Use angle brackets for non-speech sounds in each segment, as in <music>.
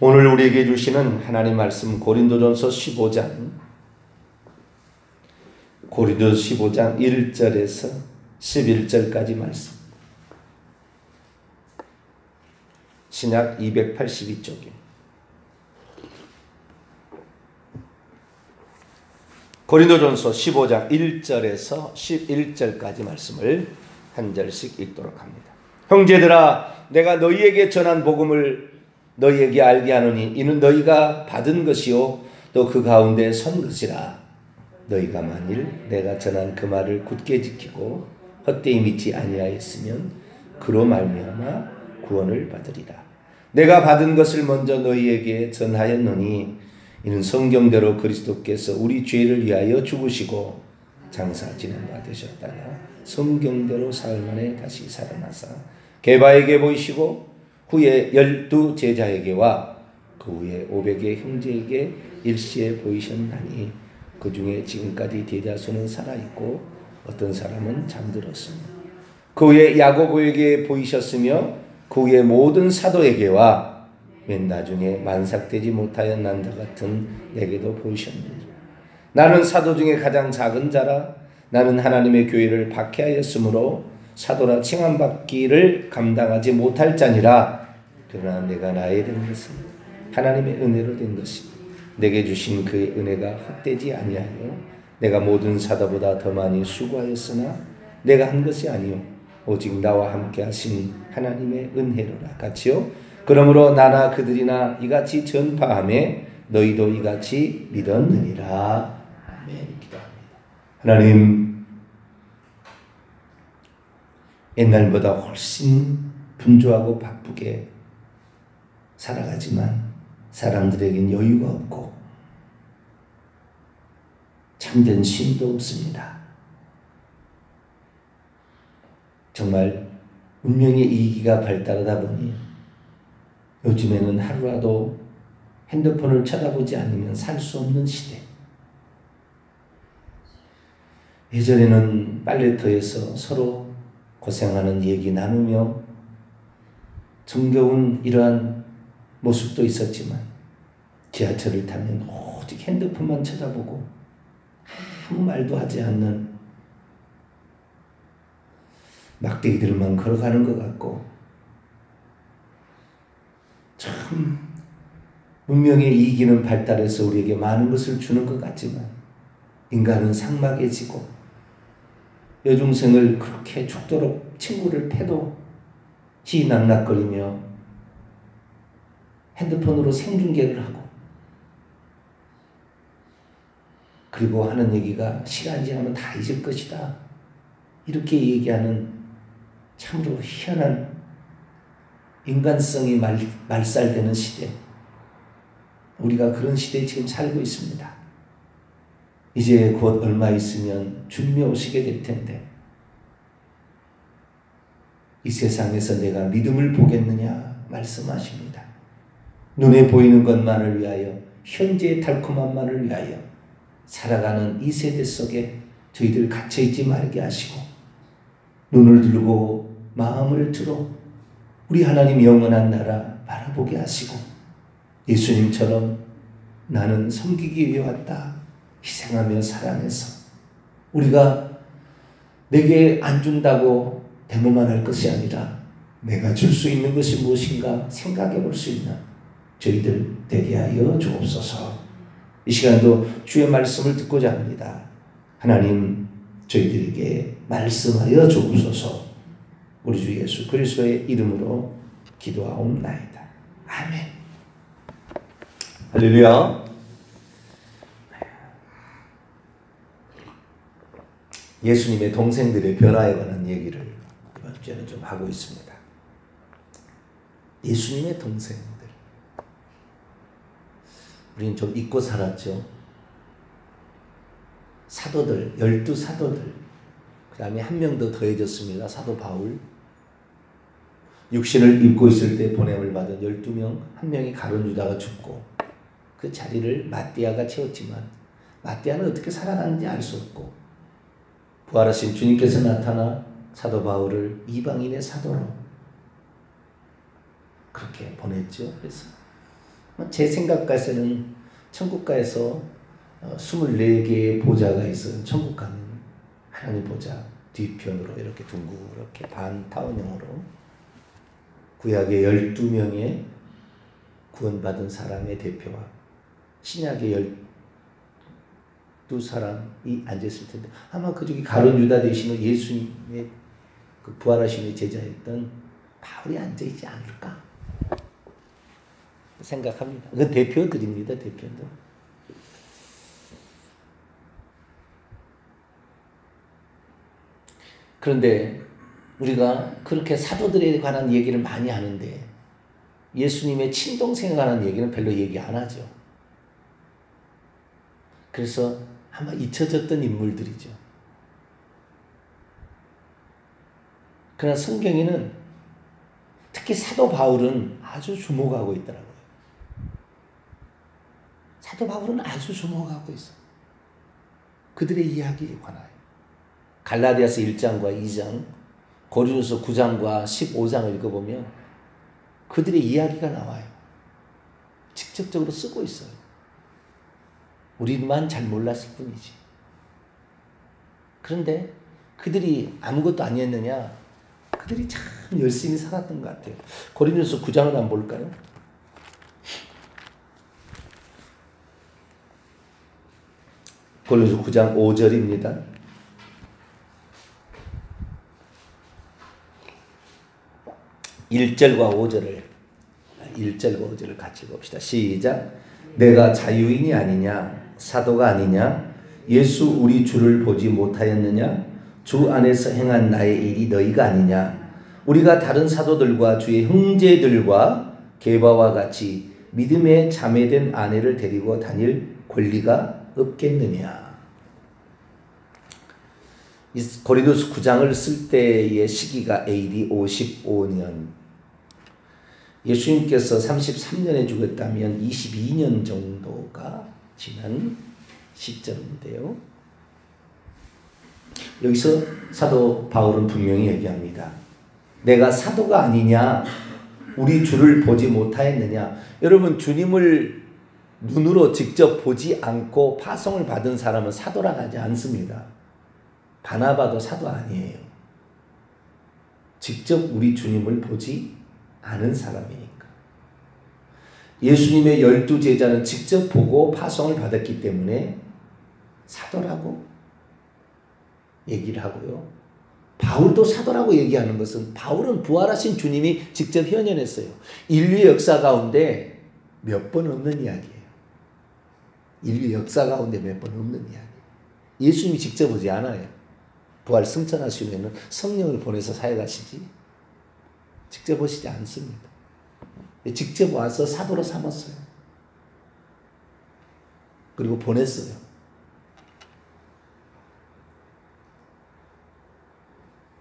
오늘 우리에게 주시는 하나님 말씀 고린도전서 15장 고린도 15장 1절에서 11절까지 말씀. 신약 282쪽입니다. 고린도전서 15장 1절에서 11절까지 말씀을 한 절씩 읽도록 합니다. 형제들아 내가 너희에게 전한 복음을 너희에게 알게 하노니 이는 너희가 받은 것이요. 또 그 가운데 선 것이라. 너희가 만일 내가 전한 그 말을 굳게 지키고 헛되이 믿지 아니하였으면 그로 말미암아 구원을 받으리라. 내가 받은 것을 먼저 너희에게 전하였노니 이는 성경대로 그리스도께서 우리 죄를 위하여 죽으시고 장사 지낸 바 되셨다가 성경대로 사흘 만에 다시 살아나사 개바에게 보이시고 후에 열두 제자에게와 그 후에 오백의 형제에게 일시에 보이셨나니 그 중에 지금까지 대다수는 살아있고 어떤 사람은 잠들었습니다. 그 후에 야고보에게 보이셨으며 그 후에 모든 사도에게와 맨 나중에 만삭되지 못하여 난자 같은 내게도 보이셨느니라. 나는 사도 중에 가장 작은 자라 나는 하나님의 교회를 박해하였으므로 사도라 칭함받기를 감당하지 못할 자니라 그러나 내가 나에 된 것은 하나님의 은혜로 된 것이 내게 주신 그의 은혜가 헛되지 아니하여 내가 모든 사도보다 더 많이 수고하였으나 내가 한 것이 아니요 오직 나와 함께 하신 하나님의 은혜로라. 같이요? 그러므로 나나 그들이나 이같이 전파함에 너희도 이같이 믿었느니라. 아멘. 기도합니다. 하나님 옛날보다 훨씬 분주하고 바쁘게 살아가지만 사람들에겐 여유가 없고 참된 쉼도 없습니다. 정말 운명의 이기가 발달하다 보니 요즘에는 하루라도 핸드폰을 쳐다보지 않으면 살 수 없는 시대. 예전에는 빨래터에서 서로 고생하는 얘기 나누며 정겨운 이러한 모습도 있었지만 지하철을 타면 오직 핸드폰만 쳐다보고 아무 말도 하지 않는 막대기들만 걸어가는 것 같고 참 문명의 이기는 발달해서 우리에게 많은 것을 주는 것 같지만 인간은 상막해지고 여중생을 그렇게 죽도록 친구를 패도 희낙낙거리며 핸드폰으로 생중계를 하고 그리고 하는 얘기가 시간이 지나면 다 잊을 것이다. 이렇게 얘기하는 참으로 희한한 인간성이 말, 말살되는 시대. 우리가 그런 시대에 지금 살고 있습니다. 이제 곧 얼마 있으면 주님이 오시게 될 텐데, 이 세상에서 내가 믿음을 보겠느냐 말씀하십니다. 눈에 보이는 것만을 위하여, 현재의 달콤함만을 위하여 살아가는 이 세대 속에 저희들 갇혀있지 말게 하시고, 눈을 들고 마음을 들어 우리 하나님 영원한 나라 바라보게 하시고, 예수님처럼 나는 섬기기 위해 왔다. 희생하며 사랑해서 우리가 내게 안 준다고 대모만 할 것이 아니라 내가 줄 수 있는 것이 무엇인가 생각해 볼 수 있는 저희들 되게 하여 주옵소서. 이 시간도 주의 말씀을 듣고자 합니다. 하나님 저희들에게 말씀하여 주옵소서. 우리 주 예수 그리스도의 이름으로 기도하옵나이다. 아멘. 할렐루야. 예수님의 동생들의 변화에 관한 얘기를 이번 주에는 좀 하고 있습니다. 예수님의 동생들. 우리는 좀 잊고 살았죠. 사도들, 열두 사도들. 그 다음에 한 명 더 더해졌습니다. 사도 바울. 육신을 입고 있을 때 보냄을 받은 12명, 한 명이 가론 유다가 죽고 그 자리를 마띠아가 채웠지만 마띠아는 어떻게 살아가는지 알 수 없고 부활하신 주님께서 나타나 사도 바울을 이방인의 사도로 그렇게 보냈죠. 그래서 제 생각까지는 천국가에서 24개의 어, 보좌가 있어 천국 가는 하나님 보좌 뒤편으로 이렇게 둥그렇게 반 타원형으로 구약의 12명의 구원받은 사람의 대표와 신약의 12사람이 앉았을 텐데 아마 그 중에 가론 유다 대신은 예수님의 그 부활하심의 제자였던 바울이 앉아있지 않을까 생각합니다. 그 대표들입니다. 대표들. 그런데 우리가 그렇게 사도들에 관한 얘기를 많이 하는데 예수님의 친동생에 관한 얘기는 별로 얘기 안 하죠. 그래서 아마 잊혀졌던 인물들이죠. 그러나 성경에는 특히 사도 바울은 아주 주목하고 있더라고요. 사도 바울은 아주 주목하고 있어. 그들의 이야기에 관하여. 갈라디아서 1장과 2장, 고린도서 9장과 15장을 읽어보면 그들의 이야기가 나와요. 직접적으로 쓰고 있어요. 우리만 잘 몰랐을 뿐이지. 그런데 그들이 아무것도 아니었느냐? 그들이 참 열심히 살았던 것 같아요. 고린도서 9장을 한번 볼까요? 고린도서 9장 5절입니다. 1절과 5절을 1절과 5절을 같이 봅시다. 시작. 내가 자유인이 아니냐 사도가 아니냐 예수 우리 주를 보지 못하였느냐 주 안에서 행한 나의 일이 너희가 아니냐 우리가 다른 사도들과 주의 형제들과 게바와 같이 믿음에 자매된 아내를 데리고 다닐 권리가 없겠느냐 고린도서 9장을 쓸 때의 시기가 AD 55년. 예수님께서 33년에 죽었다면 22년 정도가 지난 시점인데요. 여기서 사도 바울은 분명히 얘기합니다. 내가 사도가 아니냐? 우리 주를 보지 못하였느냐? 여러분, 주님을 눈으로 직접 보지 않고 파송을 받은 사람은 사도라 하지 않습니다. 바나바도 사도 아니에요. 직접 우리 주님을 보지 않은 사람이니까. 예수님의 열두 제자는 직접 보고 파송을 받았기 때문에 사도라고 얘기를 하고요. 바울도 사도라고 얘기하는 것은 바울은 부활하신 주님이 직접 현현했어요. 인류 역사 가운데 몇 번 없는 이야기예요. 인류 역사 가운데 몇 번 없는 이야기. 예수님이 직접 오지 않아요. 부활 승천하시면 성령을 보내서 사역하시지 직접 오시지 않습니다. 직접 와서 사도로 삼았어요. 그리고 보냈어요.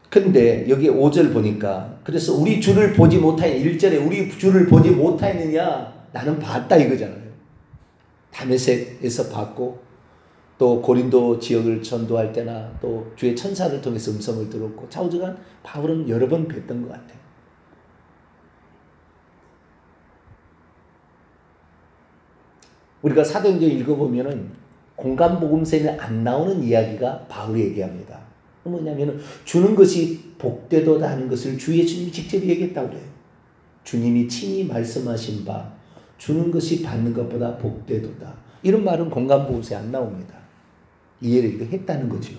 근데 여기 5절 보니까 그래서 우리 주를 보지 못하여 1절에 우리 주를 보지 못하였느냐 나는 봤다 이거잖아요. 담에색에서 봤고 또 고린도 지역을 전도할 때나 또 주의 천사를 통해서 음성을 들었고 좌우지간 바울은 여러 번 뵀던 것 같아요. 우리가 사도행전 읽어보면은 공간 복음서에 안 나오는 이야기가 바울이 얘기합니다. 뭐냐면은 주는 것이 복되도다 하는 것을 주 예수님이 직접 얘기했다고 그래요. 주님이 친히 말씀하신 바 주는 것이 받는 것보다 복되도다. 이런 말은 공간복음서에 안 나옵니다. 이해를 했다는 거죠.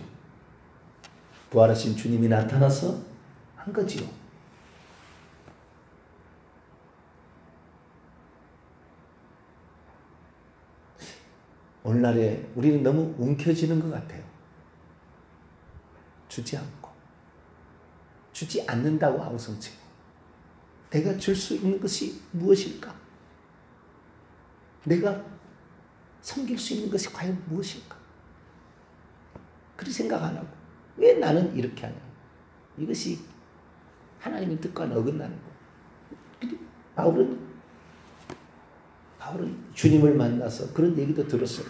부활하신 주님이 나타나서 한 거지요. 오늘날에 우리는 너무 움켜쥐는 것 같아요. 주지 않고. 주지 않는다고 아우성치고. 내가 줄 수 있는 것이 무엇일까? 내가 섬길 수 있는 것이 과연 무엇일까? 그렇게 생각 안 하고 왜 나는 이렇게 하냐. 이것이 하나님의 뜻과는 어긋나는 거. 바울은 바울은 주님을 만나서 그런 얘기도 들었어요.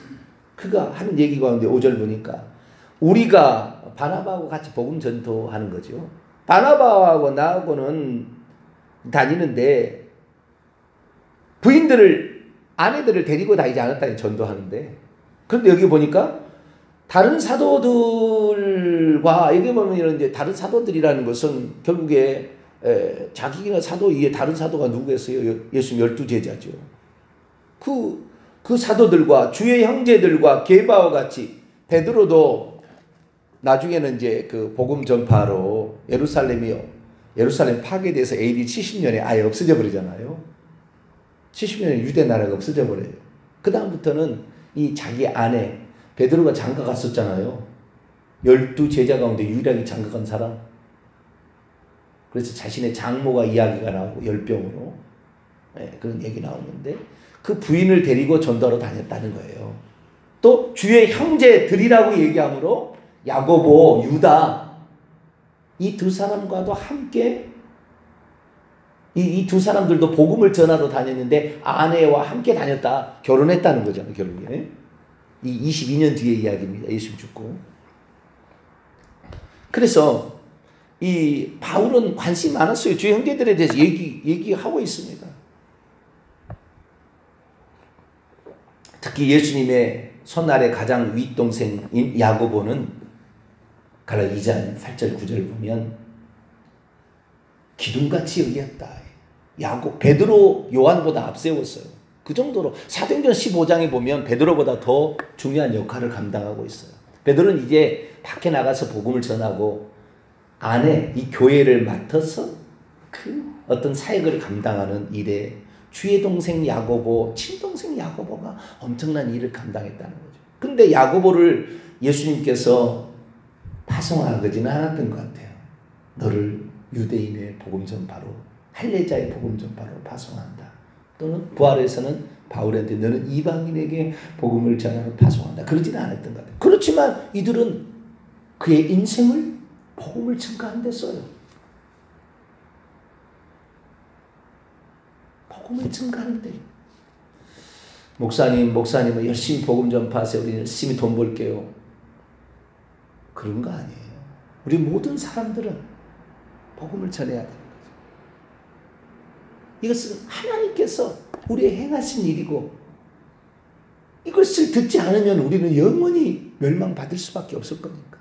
그가 하는 얘기 가운데 5절 보니까 우리가 바나바하고 같이 복음 전도하는 거죠. 바나바하고 나하고는 다니는데 부인들을 아내들을 데리고 다니지 않았다니 전도하는데 그런데 여기 보니까 다른 사도들과 여기 보면 이런 이제 다른 사도들이라는 것은 결국에 에, 자기가 사도 이에 다른 사도가 누구겠어요? 예수 열두 제자죠. 그, 그 사도들과 주의 형제들과 게바와 같이 베드로도 나중에는 이제 그 복음 전파로 예루살렘이요. 예루살렘 파괴돼서 AD 70년에 아예 없어져 버리잖아요. 70년에 유대 나라가 없어져 버려요. 그 다음부터는 이 자기 아내 베드로가 장가 갔었잖아요. 열두 제자 가운데 유일하게 장가 간 사람. 그래서 자신의 장모가 이야기가 나오고 열병으로 네, 그런 얘기 나오는데 그 부인을 데리고 전도하러 다녔다는 거예요. 또 주의 형제들이라고 얘기하므로 야고보, 유다 이 두 사람과도 함께 이두 사람들도 복음을 전하러 다녔는데 아내와 함께 다녔다. 결혼했다는 거잖아요, 결국에. 이 22년 뒤의 이야기입니다. 예수 죽고. 그래서 이 바울은 관심이 많았어요. 주의 형제들에 대해서 얘기, 얘기하고 있습니다. 특히 예수님의 손아래 가장 윗동생인 야고보는 갈라 2장 8절 9절 보면 기둥같이 여기었다. 야고 베드로 요한보다 앞세웠어요. 그 정도로 사도행전 15장에 보면 베드로보다 더 중요한 역할을 감당하고 있어요. 베드로는 이제 밖에 나가서 복음을 전하고 안에 이 교회를 맡아서 그 어떤 사역을 감당하는 일에 주의 동생 야고보, 친동생 야고보가 엄청난 일을 감당했다는 거죠. 근데 야고보를 예수님께서 파송하지는 않았던 것 같아요. 너를 유대인의 복음 전파로 할례자의 복음 전파로 파송한다. 또는 부활에서는 바울한테 너는 이방인에게 복음을 전하러 파송한다. 그러지는 않았던 것 같아요. 그렇지만 이들은 그의 인생을 복음을 증가한 데 써요. 복음을 증가하는데. 목사님, 목사님은 열심히 복음 전파하세요. 우리 열심히 돈 벌게요. 그런 거 아니에요. 우리 모든 사람들은 복음을 전해야 되는 거죠. 이것은 하나님께서 우리의 행하신 일이고 이것을 듣지 않으면 우리는 영원히 멸망받을 수밖에 없을 거니까.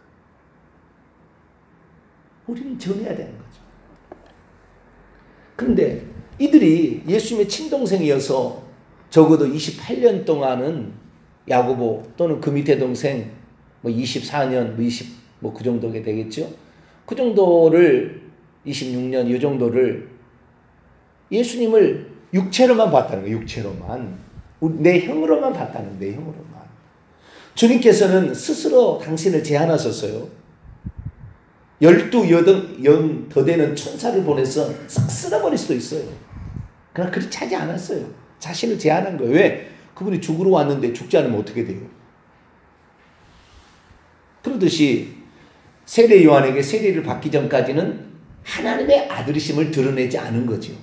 우리는 전해야 되는 거죠. 그런데 이들이 예수님의 친동생이어서 적어도 28년 동안은 야고보 또는 그 밑에 동생 뭐 24년, 뭐 20, 뭐 그 정도게 되겠죠. 그 정도를 26년 이 정도를 예수님을 육체로만 봤다는 거예요. 육체로만. 내 형으로만 봤다는 내 형으로만. 주님께서는 스스로 당신을 제안하셨어요. 열두 여든 영더 되는 천사를 보내서 싹 쓸어버릴 수도 있어요. 그러나 그렇지 하지 않았어요. 자신을 제안한 거예요. 왜? 그분이 죽으러 왔는데 죽지 않으면 어떻게 돼요? 그러듯이 세례 요한에게 세례를 받기 전까지는 하나님의 아들이심을 드러내지 않은 거죠.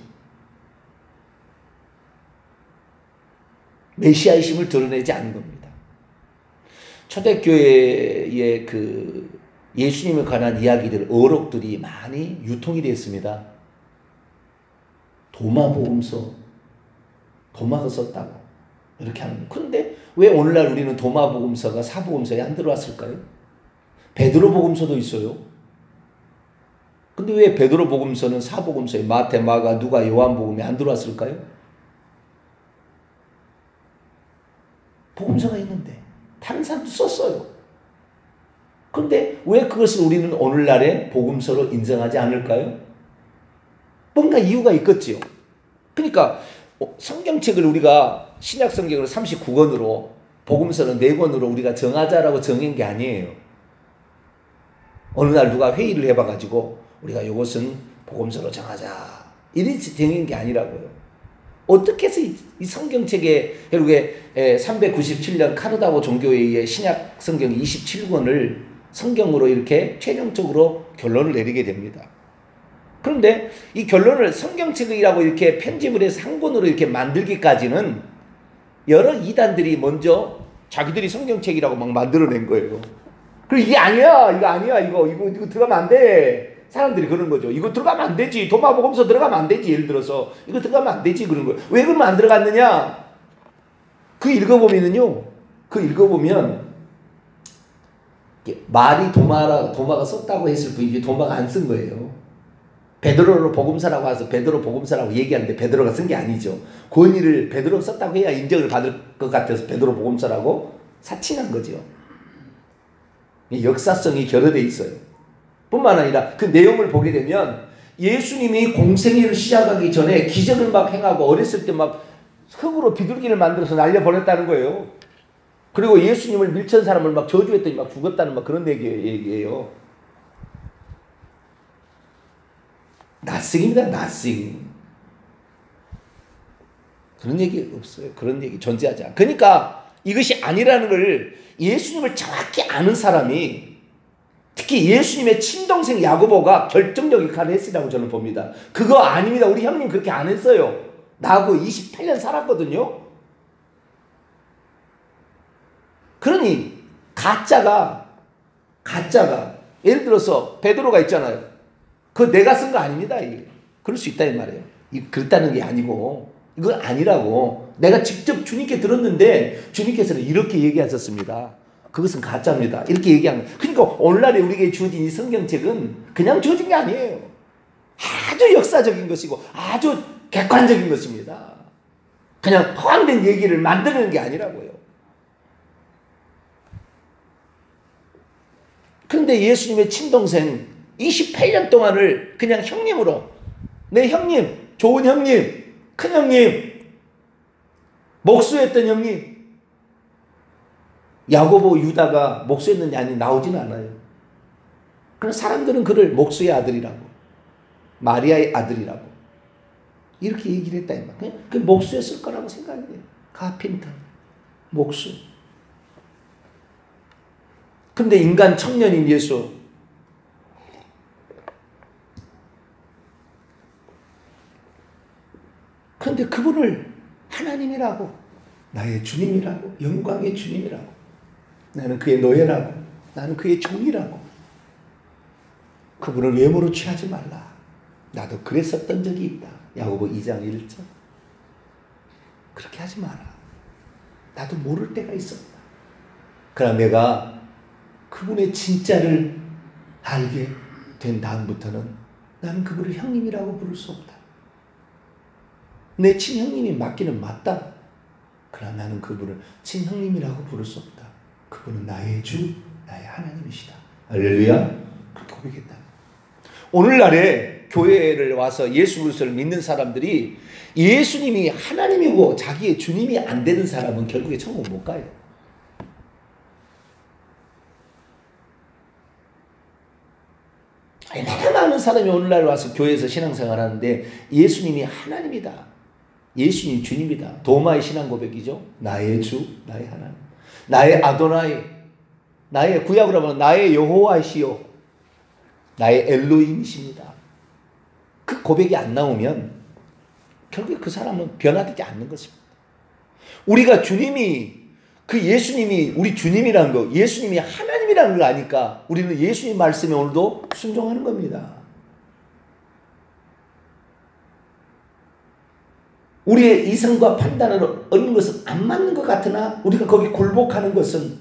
메시아이심을 드러내지 않은 겁니다. 초대교회의 그 예수님에 관한 이야기들, 어록들이 많이 유통이 됐습니다. 도마복음서, 도마가 썼다고. 이렇게 하는 그런데 왜 오늘날 우리는 도마복음서가 사복음서에 안 들어왔을까요? 베드로 복음서도 있어요. 근데 왜 베드로 복음서는 사복음서에 마태, 마가, 누가, 요한 복음이 안 들어왔을까요? 복음서가 있는데 다른 사람도 썼어요. 그런데 왜 그것을 우리는 오늘날의 복음서로 인정하지 않을까요? 뭔가 이유가 있겠지요. 그러니까 어, 성경책을 우리가 신약 성경을 39권으로 복음서는 4권으로 우리가 정하자라고 정한 게 아니에요. 어느 날 누가 회의를 해봐가지고 우리가 이것은 복음서로 정하자. 이리 정한 게 아니라고요. 어떻게 해서 이 성경책에 결국에 397년 카르다고 종교회의의 신약 성경 27권을 성경으로 이렇게 최종적으로 결론을 내리게 됩니다. 그런데 이 결론을 성경책이라고 이렇게 편집을 해서 한 권으로 이렇게 만들기까지는 여러 이단들이 먼저 자기들이 성경책이라고 막 만들어낸 거예요. 그리고 이게 아니야, 이거 아니야, 이거, 이거, 이거 들어가면 안 돼. 사람들이 그런 거죠. 이거 들어가면 안 되지. 도마복음서 들어가면 안 되지. 예를 들어서 이거 들어가면 안 되지. 그런 거예요. 왜 그러면 안 들어갔느냐? 그 읽어보면은요, 그 읽어보면 말이 도마라 도마가 썼다고 했을 뿐이지 도마가 안 쓴 거예요. 베드로로 복음사라고 해서 베드로 복음사라고 얘기하는데 베드로가 쓴 게 아니죠. 권위를 베드로 썼다고 해야 인정을 받을 것 같아서 베드로 복음사라고 사칭한 거죠. 역사성이 결여돼 있어요. 뿐만 아니라 그 내용을 보게 되면 예수님이 공생애를 시작하기 전에 기적을 막 행하고 어렸을 때 막 흙으로 비둘기를 만들어서 날려보냈다는 거예요. 그리고 예수님을 밀천 사람을 막 저주했더니 막 죽었다는 막 그런 얘기예요. 나싱입니다. 나싱. 그런 얘기 없어요. 그런 얘기 존재하지 않아. 그러니까 이것이 아니라는 걸 예수님을 정확히 아는 사람이 특히 예수님의 친동생 야고보가 결정적 역할을 했으라고 저는 봅니다. 그거 아닙니다. 우리 형님 그렇게 안 했어요. 나하고 28년 살았거든요. 그러니 가짜가 가짜가 예를 들어서 베드로가 있잖아요. 그 내가 쓴 거 아닙니다. 이게. 그럴 수 있다 이 말이에요. 이 그렇다는 게 아니고 이건 아니라고 내가 직접 주님께 들었는데 주님께서는 이렇게 얘기하셨습니다. 그것은 가짜입니다. 이렇게 얘기하는 그러니까 오늘날에 우리에게 주어진 이 성경책은 그냥 주어진 게 아니에요. 아주 역사적인 것이고 아주 객관적인 것입니다. 그냥 허황된 얘기를 만드는 게 아니라고요. 그런데 예수님의 친동생 28년 동안을 그냥 형님으로 내 형님, 좋은 형님, 큰 형님, 목수했던 형님, 야고보 유다가 목수했느냐 아니 나오지는 않아요. 그런 사람들은 그를 목수의 아들이라고, 마리아의 아들이라고 이렇게 얘기를 했다 이 말. 그 목수였을 거라고 생각해요. 카핀터, 목수. 근데 인간 청년인 예수 그런데 그분을 하나님이라고 나의 주님이라고 영광의 주님이라고 나는 그의 노예라고 나는 그의 종이라고. 그분을 외모로 취하지 말라. 나도 그랬었던 적이 있다. 야고보 2장 1절. 그렇게 하지 마라. 나도 모를 때가 있었다. 그러나 내가 그분의 진짜를 알게 된 다음부터는 나는 그분을 형님이라고 부를 수 없다. 내 친형님이 맞기는 맞다. 그러나 나는 그분을 친형님이라고 부를 수 없다. 그분은 나의 주, 나의 하나님이시다. 할렐루야. 그렇게 고백했다. 오늘날에 교회를 와서 예수 그리스도를 믿는 사람들이 예수님이 하나님이고 자기의 주님이 안 되는 사람은 결국에 천국 못 가요. 얼마나 많은 사람이 오늘날 와서 교회에서 신앙생활 하는데 예수님이 하나님이다. 예수님 주님이다. 도마의 신앙 고백이죠. 나의 주, 나의 하나님. 나의 아도나이. 나의 구약으로 하면 나의 여호와시요. 나의 엘로임이십니다. 그 고백이 안 나오면 결국에 그 사람은 변화되지 않는 것입니다. 우리가 주님이 그 예수님이 우리 주님이라는 거, 예수님이 하나님이라는 걸 아니까 우리는 예수님 말씀에 오늘도 순종하는 겁니다. 우리의 이성과 판단을 얻는 것은 안 맞는 것 같으나 우리가 거기 굴복하는 것은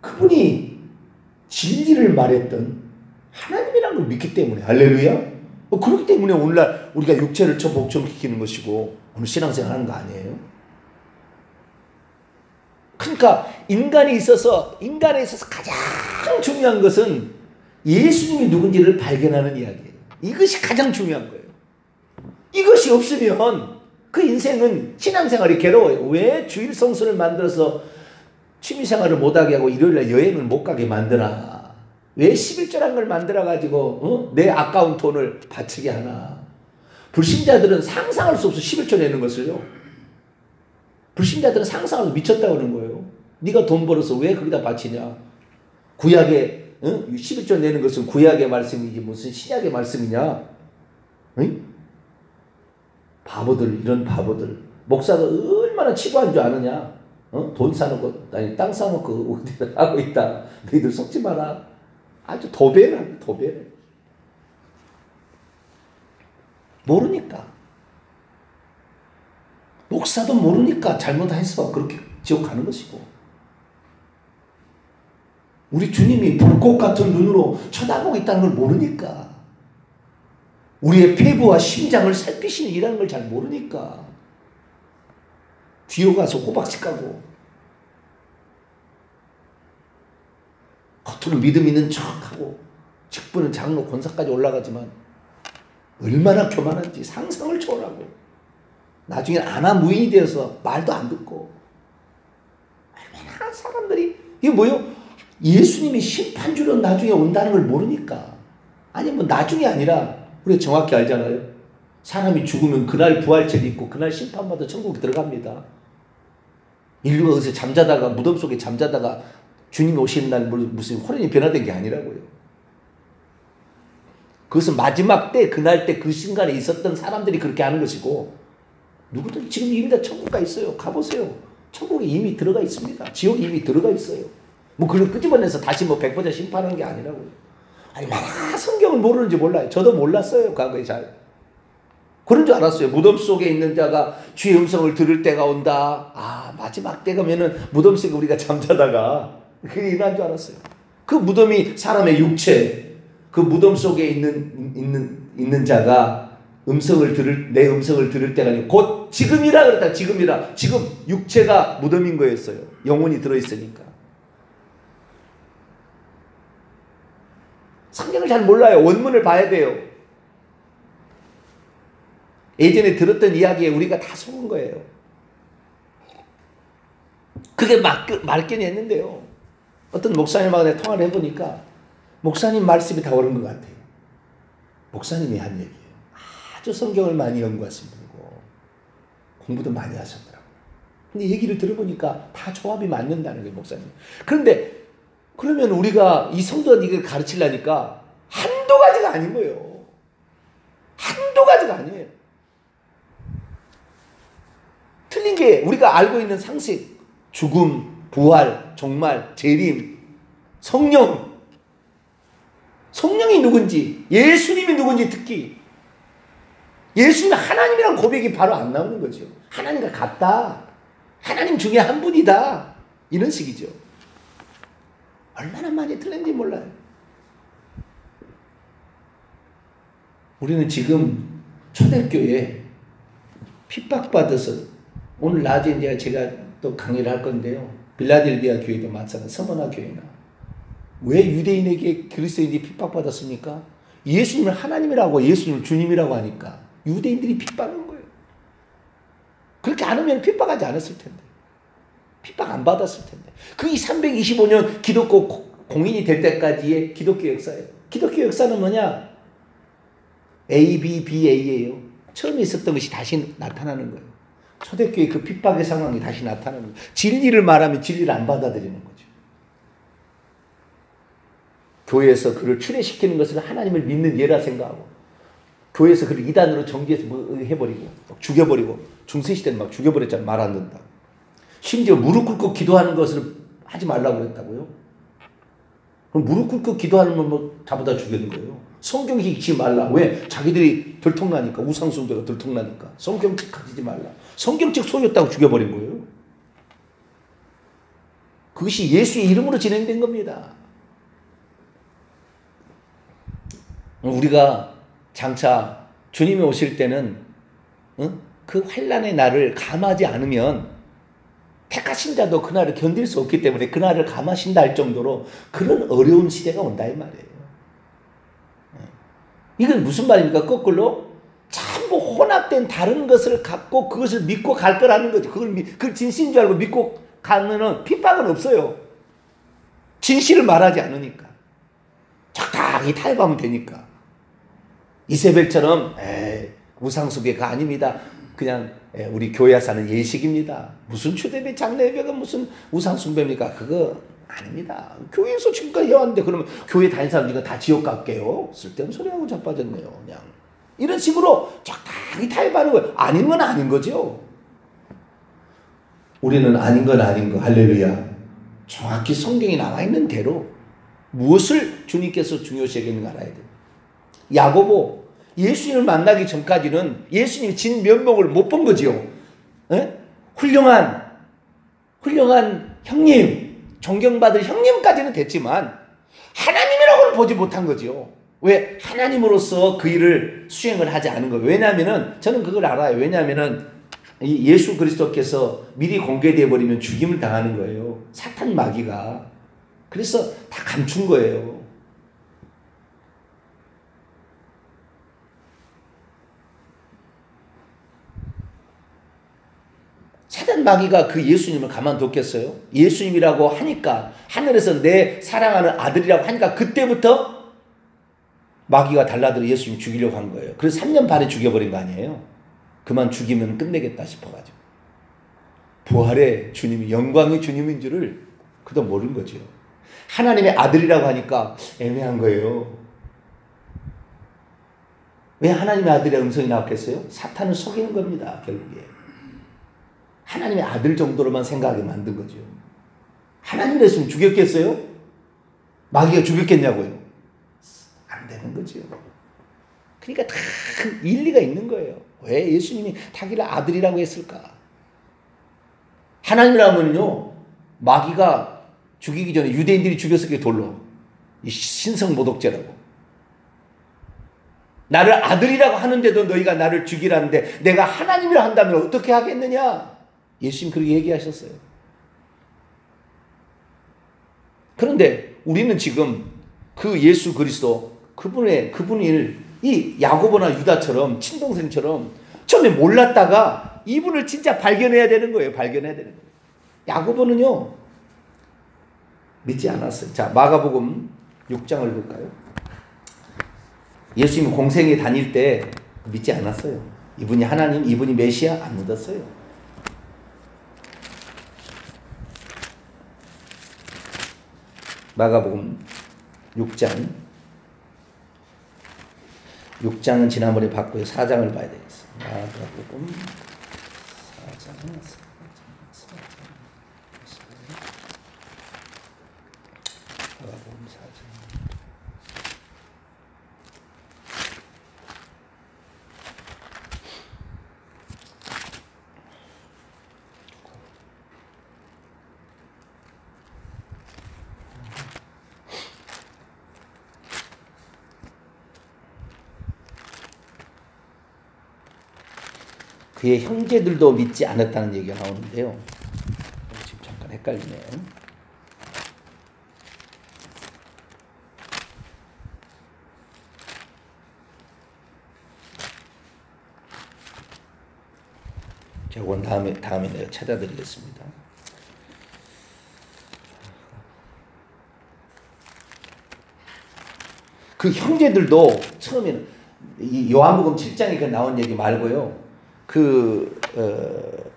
그분이 진리를 말했던 하나님이라는 걸 믿기 때문에 할렐루야. 어, 그렇기 때문에 오늘날 우리가 육체를 저 복종시키는 것이고 오늘 신앙생활 하는 거 아니에요? 그러니까 인간이 있어서 인간에 있어서 가장 중요한 것은 예수님이 누군지를 발견하는 이야기예요. 이것이 가장 중요한 거예요. 이것이 없으면 그 인생은 신앙생활이 괴로워요. 왜 주일 성수를 만들어서 취미생활을 못하게 하고 일요일날 여행을 못 가게 만드나? 왜 11조란 걸 만들어가지고 어? 내 아까운 돈을 바치게 하나? 불신자들은 상상할 수 없어 11조 내는 것을요. 불신자들은 상상하고 미쳤다고 그러는 거예요. 네가 돈 벌어서 왜 거기다 바치냐? 구약에 어? 11조 내는 것은 구약의 말씀이지 무슨 신약의 말씀이냐? 응? 바보들 이런 바보들 목사가 얼마나 치부한 줄 아느냐? 어? 돈 사놓고 아니 땅 사놓고 <laughs> 하고 있다. 너희들 속지 마라. 아주 도배를 도배를. 모르니까. 목사도 모르니까 잘못했어. 그렇게 지옥 가는 것이고 우리 주님이 불꽃 같은 눈으로 쳐다보고 있다는 걸 모르니까 우리의 폐부와 심장을 살피시는 이라는 걸 잘 모르니까. 뒤로 가서 호박씩 가고. 겉으로 믿음 있는 척하고 직분은 장로 권사까지 올라가지만 얼마나 교만한지 상상을 초월하고 나중에 아나무인이 되어서 말도 안 듣고. 얼마나 사람들이 이게 뭐요? 예수님이 심판주로 나중에 온다는 걸 모르니까. 아니 뭐 나중에 아니라 우리가 정확히 알잖아요. 사람이 죽으면 그날 부활절이 있고 그날 심판받아 천국에 들어갑니다. 인류가 어디서 잠자다가 무덤 속에 잠자다가 주님이 오시는 날 무슨 호련이 변화된 게 아니라고요. 그것은 마지막 때, 그날 때, 그 순간에 있었던 사람들이 그렇게 하는 것이고, 누구든 지금 이미 다 천국 가 있어요. 가보세요. 천국에 이미 들어가 있습니다. 지옥에 이미 들어가 있어요. 뭐 그걸 끄집어내서 다시 뭐 백번째 심판하는 게 아니라고요. 얼마나 성경을 모르는지 몰라요. 저도 몰랐어요. 과거에 잘. 그런 줄 알았어요. 무덤 속에 있는 자가 주의 음성을 들을 때가 온다. 아, 마지막 때 가면은 무덤 속에 우리가 잠자다가 그게 일어난 줄 알았어요. 그 무덤이 사람의 육체, 그 무덤 속에 있는, 있는, 있는 자가 음성을 들을, 내 음성을 들을 때가 아니고 곧 지금이라 그랬다. 지금이라. 지금 육체가 무덤인 거였어요. 영혼이 들어 있으니까. 성경을 잘 몰라요. 원문을 봐야 돼요. 예전에 들었던 이야기에 우리가 다 속은 거예요. 그게 막, 말견이 했는데요. 어떤 목사님하고 내가 통화를 해보니까 목사님 말씀이 다 옳은 것 같아요. 목사님이 한 얘기예요. 아주 성경을 많이 연구하신 분이고 공부도 많이 하셨더라고요. 근데 얘기를 들어보니까 다 조합이 맞는다는 거예요, 목사님. 그런데 그러면 우리가 이 성도한테 가르치려니까 한두 가지가 아닌 거예요. 한두 가지가 아니에요. 틀린 게 우리가 알고 있는 상식, 죽음, 부활, 종말, 재림, 성령. 성령이 누군지, 예수님이 누군지 특히. 예수님이 하나님이란 고백이 바로 안 나오는 거죠. 하나님과 같다. 하나님 중에 한 분이다. 이런 식이죠. 얼마나 많이 틀린지 몰라요. 우리는 지금 초대교회 핍박받아서 오늘 낮에 이제 제가 또 강의를 할 건데요. 빌라델비아 교회도 마찬가지, 서머나 교회나. 왜 유대인에게 그리스도인이 핍박받았습니까? 예수님을 하나님이라고 예수님을 주님이라고 하니까 유대인들이 핍박한 거예요. 그렇게 안 하면 핍박하지 않았을 텐데. 핍박 안 받았을 텐데. 그게 325년 기독교 공인이 될 때까지의 기독교 역사예요. 기독교 역사는 뭐냐? ABBA예요. 처음에 있었던 것이 다시 나타나는 거예요. 초대교회 그 핍박의 상황이 다시 나타나는 거예요. 진리를 말하면 진리를 안 받아들이는 거죠. 교회에서 그를 출애시키는 것을 하나님을 믿는 예라 생각하고 교회에서 그를 이단으로 정지해서 뭐 해버리고 죽여버리고 중세시대는 막 죽여버렸잖아요. 말 안 듣다. 심지어 무릎 꿇고 기도하는 것을 하지 말라고 그랬다고요? 그럼 무릎 꿇고 기도하는 건뭐 잡아다 죽이는 거예요. 성경 읽지 말라. 왜? 자기들이 들통나니까. 우상숭배가 들통나니까. 성경책 가지지 말라. 성경책 소유했다고 죽여버린 거예요. 그것이 예수의 이름으로 진행된 겁니다. 우리가 장차 주님이 오실 때는 응? 그 환란의 날을 감하지 않으면 택하신 자도 그날을 견딜 수 없기 때문에 그날을 감하신다 할 정도로 그런 어려운 시대가 온다 이 말이에요. 이건 무슨 말입니까? 거꾸로 전부 혼합된 다른 것을 갖고 그것을 믿고 갈 거라는 거죠. 그걸, 그걸 진실인 줄 알고 믿고 가면은 핍박은 없어요. 진실을 말하지 않으니까. 적당히 타협하면 되니까. 이세벨처럼 에이, 우상숭배가 아닙니다. 그냥 우리 교회 사는 예식입니다. 무슨 추대배 장례배가 무슨 우상 숭배입니까? 그거 아닙니다. 교회에서 지금까지 해왔는데 그러면 교회 다닌 사람 중에 다 지옥 갈게요. 쓸데없는 소리하고 자빠졌네요. 그냥 이런 식으로 적당히 타협하는 거예요. 아닌 건 아닌 거죠. 우리는 아닌 건 아닌 거 할렐루야. 정확히 성경에 나와 있는 대로 무엇을 주님께서 중요시 여기는가 알아야 돼요. 야고보 예수님을 만나기 전까지는 예수님이 진 면목을 못 본 거지요. 에? 훌륭한 훌륭한 형님, 존경받을 형님까지는 됐지만 하나님이라고는 보지 못한 거죠. 왜 하나님으로서 그 일을 수행을 하지 않은 거예요. 왜냐하면은 저는 그걸 알아요. 왜냐하면은 예수 그리스도께서 미리 공개되어 버리면 죽임을 당하는 거예요. 사탄 마귀가 그래서 다 감춘 거예요. 마귀가 그 예수님을 가만뒀겠어요? 예수님이라고 하니까 하늘에서 내 사랑하는 아들이라고 하니까 그때부터 마귀가 달라들어 예수님 죽이려고 한 거예요. 그래서 3년 반에 죽여버린 거 아니에요? 그만 죽이면 끝내겠다 싶어가지고. 부활의 주님이 영광의 주님인 줄을 그도 모르는 거죠. 하나님의 아들이라고 하니까 애매한 거예요. 왜 하나님의 아들의 음성이 나왔겠어요? 사탄을 속이는 겁니다, 결국에. 하나님의 아들 정도로만 생각하게 만든 거죠. 하나님이랬으면 죽였겠어요? 마귀가 죽였겠냐고요? 안 되는 거죠. 그러니까 다 일리가 있는 거예요. 왜 예수님이 자기를 아들이라고 했을까? 하나님이라면요, 마귀가 죽이기 전에 유대인들이 죽였을 게 돌로. 이 신성 모독죄라고. 나를 아들이라고 하는데도 너희가 나를 죽이라는데 내가 하나님이라 한다면 어떻게 하겠느냐? 예수님 그렇게 얘기하셨어요. 그런데 우리는 지금 그 예수 그리스도 그분의 그분을 이 야고보나 유다처럼 친동생처럼 처음에 몰랐다가 이분을 진짜 발견해야 되는 거예요. 발견해야 되는 거예요. 야고보는요 믿지 않았어요. 자 마가복음 6장을 볼까요? 예수님 공생에 다닐 때 믿지 않았어요. 이분이 하나님, 이분이 메시아 안 믿었어요. 마가복음 6장 6장은 지난번에 봤고요. 4장을 봐야 되겠습니다. 마가복음 4장 4장 4장 마가복음 4장 그의 형제들도 믿지 않았다는 얘기가 나오는데요. 지금 잠깐 헷갈리네요. 저건 다음에 다음에 내가 찾아드리겠습니다. 그 형제들도 처음에는 이 요한복음 7장에 그 나온 얘기 말고요. 그 어,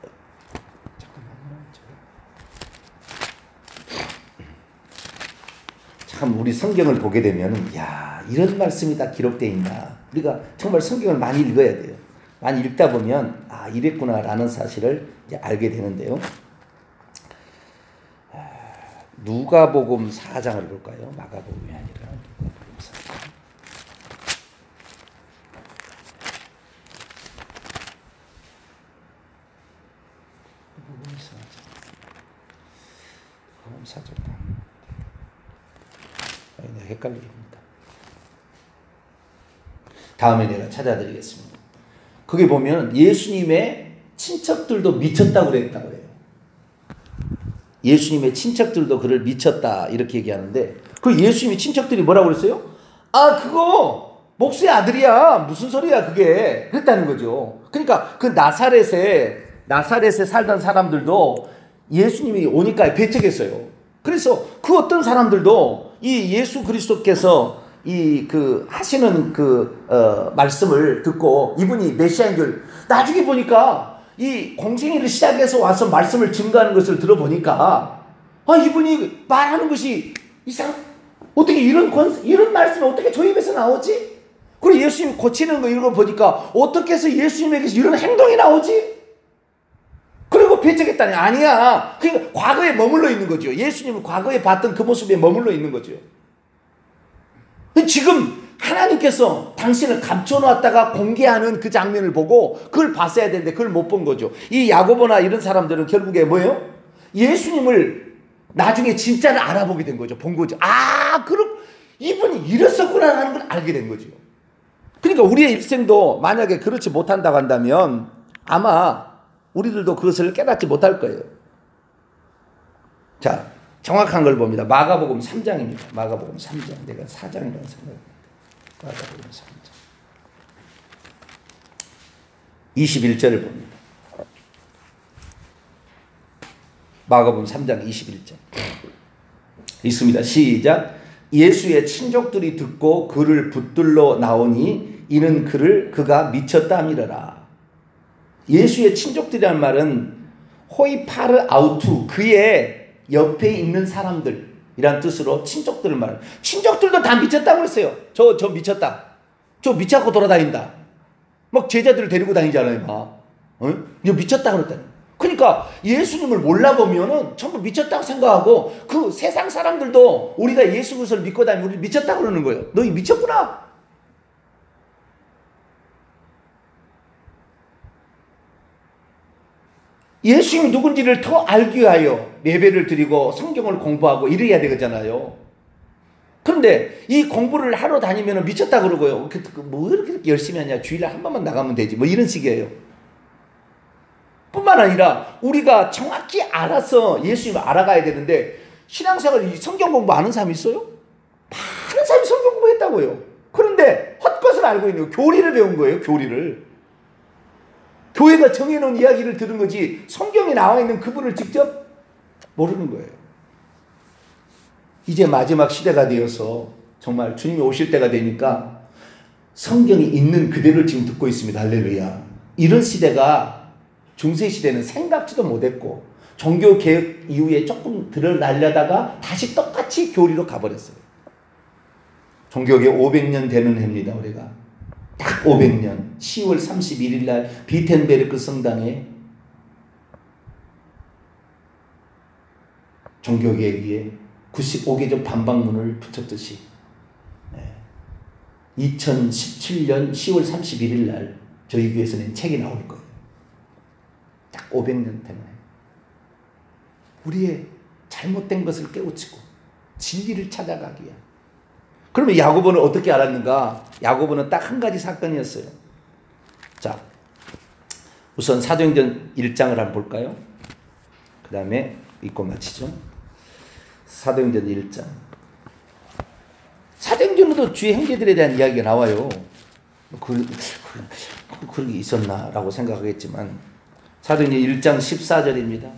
참 우리 성경을 보게 되면 야 이런 말씀이 다 기록되어 있나 우리가 정말 성경을 많이 읽어야 돼요. 많이 읽다 보면 아 이랬구나라는 사실을 이제 알게 되는데요. 누가복음 4장을 볼까요? 마가복음이 아니라 누가복음 4장. 누가복음 4장. 누가복음 4장. 내가 헷갈립니다. 다음에 내가 찾아드리겠습니다. 거기 보면 예수님의 친척들도 미쳤다고 그랬다고 그래요. 예수님의 친척들도 그를 미쳤다 이렇게 얘기하는데 그 예수님의 친척들이 뭐라고 그랬어요? 아 그거 목수의 아들이야 무슨 소리야 그게 그랬다는 거죠. 그러니까 그 나사렛에 나사렛에 살던 사람들도 예수님이 오니까 배척했어요. 그래서 그 어떤 사람들도 이 예수 그리스도께서 이 그 하시는 그 어, 말씀을 듣고 이분이 메시아인 줄 나중에 보니까 이 공생애를 시작해서 와서 말씀을 증거하는 것을 들어보니까 아 이분이 말하는 것이 이상 어떻게 이런 권 이런 말씀이 어떻게 저 입에서 나오지? 그리고 예수님 고치는 거 이런 거 보니까 어떻게 해서 예수님에게서 이런 행동이 나오지? 배척했다니 아니야. 그러니까 과거에 머물러 있는 거죠. 예수님은 과거에 봤던 그 모습에 머물러 있는 거죠. 지금 하나님께서 당신을 감춰놓았다가 공개하는 그 장면을 보고 그걸 봤어야 되는데 그걸 못 본 거죠. 이 야고보나 이런 사람들은 결국에 뭐예요? 예수님을 나중에 진짜를 알아보게 된 거죠. 본 거죠. 아, 그럼 이분이 이랬었구나 하는 걸 알게 된 거죠. 그러니까 우리의 일생도 만약에 그렇지 못한다고 한다면 아마 우리들도 그것을 깨닫지 못할 거예요. 자, 정확한 걸 봅니다. 마가복음 3장입니다. 마가복음 3장. 내가 4장이라고 생각합니다. 마가복음 3장. 21절을 봅니다. 마가복음 3장 21절. 있습니다. 시작. 예수의 친족들이 듣고 그를 붙들러 나오니 이는 그를 그가 미쳤다 하미라 예수의 친족들이란 말은 호이파르 아우투 그의 옆에 있는 사람들이란 뜻으로 친족들을 말해요. 친족들도 다 미쳤다고 그랬어요. 저, 저 미쳤다. 저 미쳤고 돌아다닌다. 막 제자들을 데리고 다니잖아요, 막. 어? 이거 미쳤다 그랬다니. 그러니까 예수님을 몰라보면은 전부 미쳤다고 생각하고 그 세상 사람들도 우리가 예수 그리스도를 믿고 다니면 우리 미쳤다고 그러는 거예요. 너희 미쳤구나. 예수님이 누군지를 더 알기 위하여 예배를 드리고 성경을 공부하고 이래야 되잖아요. 그런데 이 공부를 하러 다니면 미쳤다 그러고요. 그, 그뭐 이렇게 열심히 하냐. 주일에 한 번만 나가면 되지. 뭐 이런 식이에요. 뿐만 아니라 우리가 정확히 알아서 예수님을 알아가야 되는데 신앙생활 성경 공부 아는 사람 있어요? 많은 사람이 성경 공부했다고요. 그런데 헛것을 알고 있는 교리를 배운 거예요. 교리를. 교회가 정해놓은 이야기를 들은 거지 성경에 나와 있는 그분을 직접 모르는 거예요. 이제 마지막 시대가 되어서 정말 주님이 오실 때가 되니까 성경이 있는 그대로 지금 듣고 있습니다. 할렐루야. 이런 시대가 중세 시대는 생각지도 못했고 종교 개혁 이후에 조금 드러날려다가 다시 똑같이 교리로 가버렸어요. 종교개 500년 되는 해입니다. 우리가 딱 500년 10월 31일 날 비텐베르크 성당에 종교개혁에 95개조 반박문을 붙였듯이 2017년 10월 31일 날 저희 교회에서는 책이 나올 거예요. 딱 500년 때문에. 우리의 잘못된 것을 깨우치고 진리를 찾아가기 위한 그러면 야고보는 어떻게 알았는가? 야고보는 딱 한 가지 사건이었어요. 자, 우선 사도행전 1장을 한번 볼까요? 그 다음에 읽고 마치죠. 사도행전 1장. 사도행전에도 주의 형제들에 대한 이야기가 나와요. 그, 그, 그런 게 있었나라고 생각하겠지만 사도행전 1장 14절입니다.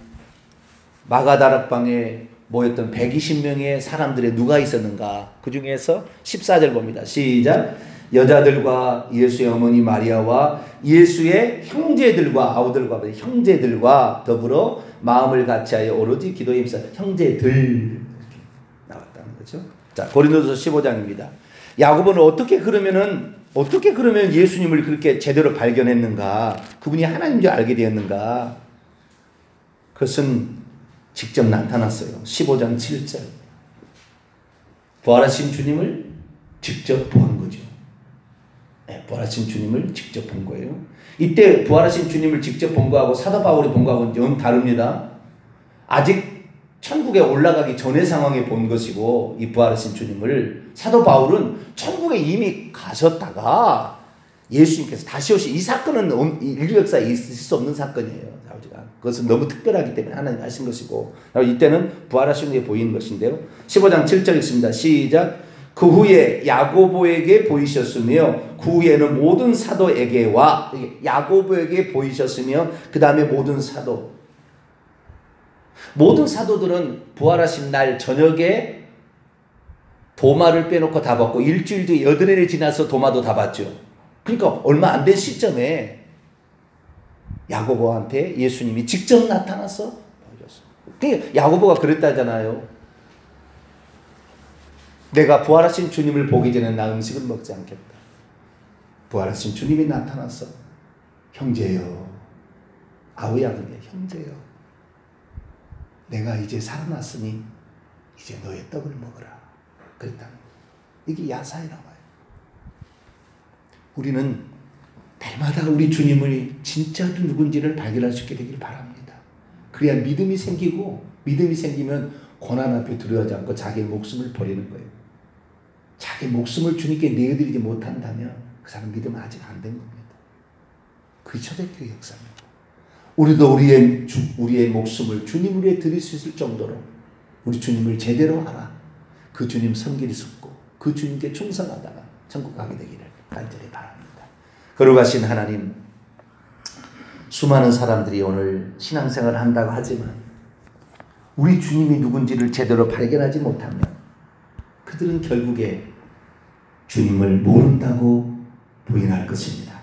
마가다락방에 모였던 120명의 사람들의 누가 있었는가? 그 중에서 14절 봅니다. 시작. 여자들과 예수의 어머니 마리아와 예수의 형제들과 아우들과 형제들과 더불어 마음을 같이하여 오로지 기도에 힘써 형제들 나왔다는 거죠. 자 고린도서 15장입니다. 야고보는 어떻게 그러면은 어떻게 그러면 예수님을 그렇게 제대로 발견했는가? 그분이 하나님인 줄 알게 되었는가? 그것은 직접 나타났어요. 15장 7절. 부활하신 주님을 직접 보한 거죠. 네, 부활하신 주님을 직접 본 거예요. 이때 부활하신 주님을 직접 본 거하고 사도 바울이 본 거하고는 영 다릅니다. 아직 천국에 올라가기 전의 상황에 본 것이고 이 부활하신 주님을 사도 바울은 천국에 이미 가셨다가 예수님께서 다시 오신 이 사건은 인류 역사에 있을 수 없는 사건이에요. 그것은 너무 특별하기 때문에 하나님 하신 것이고 이때는 부활하신 게 보이는 것인데요. 15장 7절 있습니다. 시작. 그 후에 야고보에게 보이셨으며 그 후에는 모든 사도에게와 야고보에게 보이셨으며 그 다음에 모든 사도 모든 사도들은 부활하신 날 저녁에 도마를 빼놓고 다 받고 일주일 뒤에 여드레를 지나서 도마도 다 받죠. 그러니까 얼마 안 된 시점에 야고보한테 예수님이 직접 나타나서 보여줬어. 그러니까 야고보가 그랬다잖아요. 내가 부활하신 주님을 보기 전에 나 음식을 먹지 않겠다. 부활하신 주님이 나타나서 형제여 아우야 그게 형제여 내가 이제 살아났으니 이제 너의 떡을 먹어라. 그랬다는 이게 야사이라고 해요. 우리는 날마다 우리 주님을 진짜 누군지를 발견할 수 있게 되길 바랍니다. 그래야 믿음이 생기고 믿음이 생기면 고난 앞에 두려워하지 않고 자기 목숨을 버리는 거예요. 자기 목숨을 주님께 내어드리지 못한다면 그 사람 믿음 아직 안 된 겁니다. 그게 초대교회 역사입니다. 우리도 우리의 주, 우리의 목숨을 주님 위에 드릴 수 있을 정도로 우리 주님을 제대로 알아. 그 주님 성길이 sup고 그 주님께 충성하다가 천국 가게 되기를 간절히 바랍니다. 거룩하신 하나님, 수많은 사람들이 오늘 신앙생활을 한다고 하지만 우리 주님이 누군지를 제대로 발견하지 못하면 그들은 결국에 주님을 모른다고 부인할 것입니다.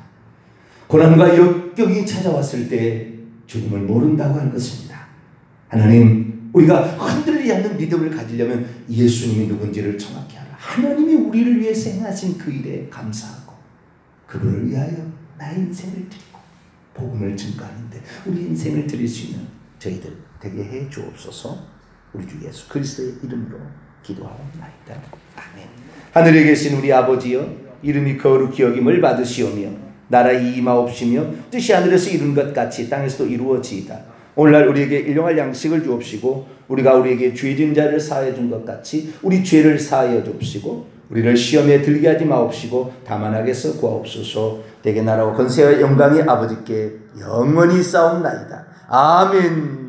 고난과 역경이 찾아왔을 때 주님을 모른다고 할 것입니다. 하나님, 우리가 흔들리지 않는 믿음을 가지려면 예수님이 누군지를 정확히 알아. 하나님이 우리를 위해서 행하신 그 일에 감사하고 그분을 위하여 나의 인생을 드리고 복음을 증거하는데 우리 인생을 드릴 수 있는 저희들 되게 해 주옵소서. 우리 주 예수 그리스도의 이름으로 기도하옵나이다. 아멘. 하늘에 계신 우리 아버지여 이름이 거룩히 여김을 받으시오며 나라의 임하옵시며 뜻이 하늘에서 이룬 것 같이 땅에서도 이루어지이다. 오늘날 우리에게 일용할 양식을 주옵시고 우리가 우리에게 죄진 자를 사하여 준 것 같이 우리 죄를 사하여 주옵시고 우리를 시험에 들게 하지 마옵시고 다만 악에서 구하옵소서 대개 나라와 권세와 영광이 아버지께 영원히 싸움나이다. 아멘